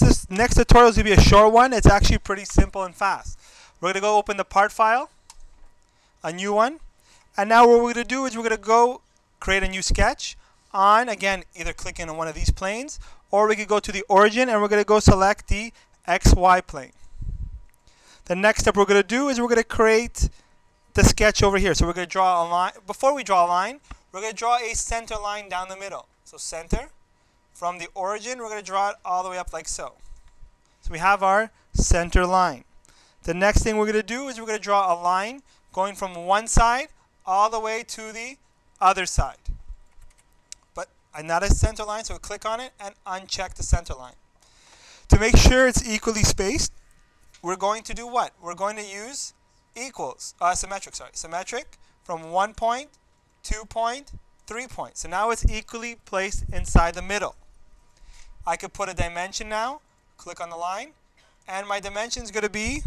this next tutorial is going to be a short one. It's actually pretty simple and fast. We're going to go open the part file, a new one. And now what we're going to do is we're going to go create a new sketch on, again, either clicking on one of these planes, or we could go to the origin and we're going to go select the XY plane. The next step we're going to do is we're going to create the sketch over here. So we're going to draw a line. Before we draw a line, we're going to draw a center line down the middle. So center. From the origin, we're going to draw it all the way up like so. So we have our center line. The next thing we're going to do is we're going to draw a line going from one side all the way to the other side. But not a center line, so we click on it and uncheck the center line. To make sure it's equally spaced, we're going to do what? We're going to use equals, uh, symmetric, sorry, symmetric from one point, two point, three points. So now it's equally placed inside the middle. I could put a dimension now, click on the line, and my dimension is going to be,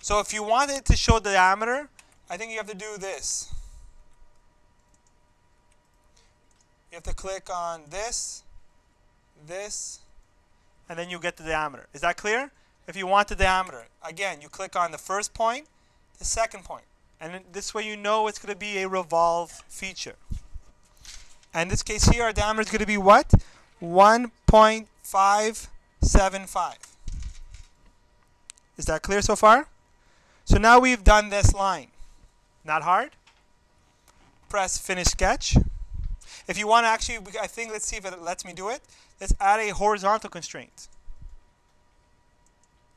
so if you want it to show the diameter, I think you have to do this. You have to click on this, this, and then you get the diameter. Is that clear? If you want the diameter, again, you click on the first point, the second point. And this way you know it's going to be a revolve feature. And in this case here, our diameter is going to be what? 1.575. Is that clear so far? So now we've done this line. Not hard. Press Finish Sketch. If you want to actually, I think, let's see if it lets me do it. Let's add a horizontal constraint.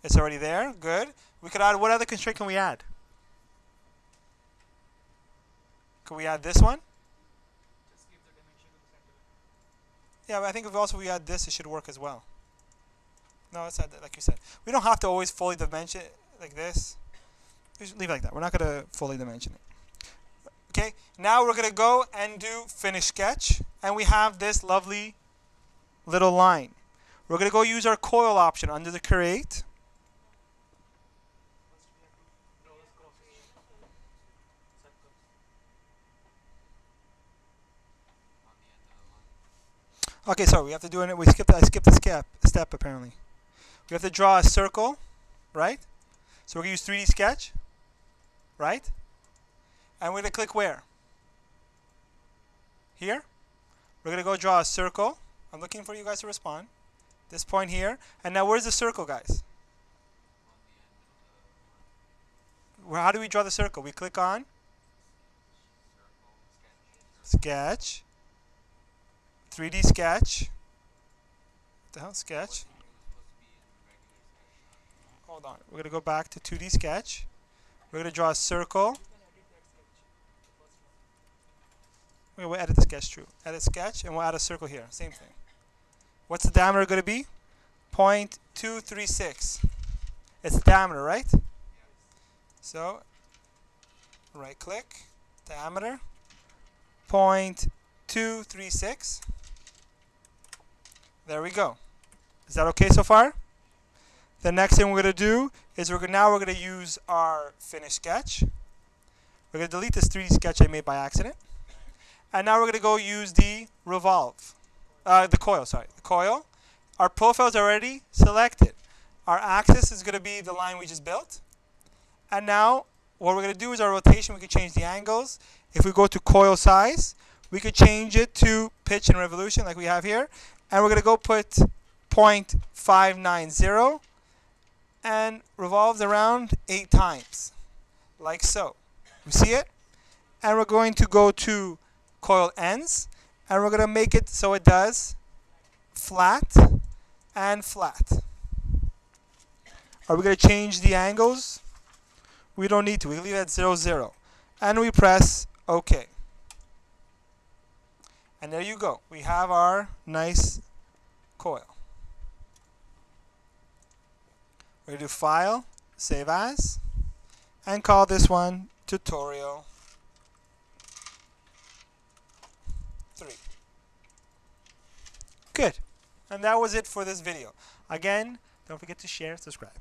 It's already there. Good. We could add, what other constraint can we add? Can we add this one? Yeah, but I think if also we add this, it should work as well. No, let's add that, like you said. We don't have to always fully dimension it like this. Just leave it like that. We're not going to fully dimension it. Okay, now we're going to go and do finish sketch. And we have this lovely little line. We're going to go use our coil option under the create. Okay, sorry, we have to do it. We skipped. I skipped a step. Step apparently. We have to draw a circle, right? So we're gonna use 3D Sketch, right? And we're gonna click where? Here. We're gonna go draw a circle. I'm looking for you guys to respond. This point here. And now where's the circle, guys? Where, how do we draw the circle? We click on sketch. 3D sketch. What the hell, sketch? Hold on. We're going to go back to 2D sketch. We're going to draw a circle. We'll edit the sketch true. Edit sketch, and we'll add a circle here. Same thing. What's the diameter going to be? 0.236. It's the diameter, right? So, right click, diameter, 0.236. There we go. Is that okay so far? The next thing we're going to do is we're now we're going to use our finished sketch. We're going to delete this 3D sketch I made by accident. And now we're going to go use the revolve. Uh, the coil, sorry. The coil. Our profile is already selected. Our axis is going to be the line we just built. And now what we're going to do is our rotation, we can change the angles. If we go to coil size, we could change it to pitch and revolution like we have here. And we're going to go put 0.590 and revolves around eight times, like so. You see it? And we're going to go to coil ends, and we're going to make it so it does flat and flat. Are we going to change the angles? We don't need to. We leave it at 0, 0. And we press OK. And there you go. We have our nice coil. We're going to do File, Save As, and call this one Tutorial 3. Good. And that was it for this video. Again, don't forget to share, subscribe.